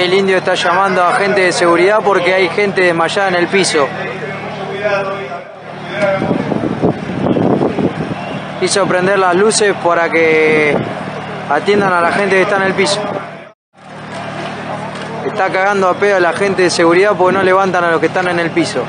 El indio está llamando a gente de seguridad porque hay gente desmayada en el piso. Hizo prender las luces para que atiendan a la gente que está en el piso. Está cagando a pedo a la gente de seguridad porque no levantan a los que están en el piso.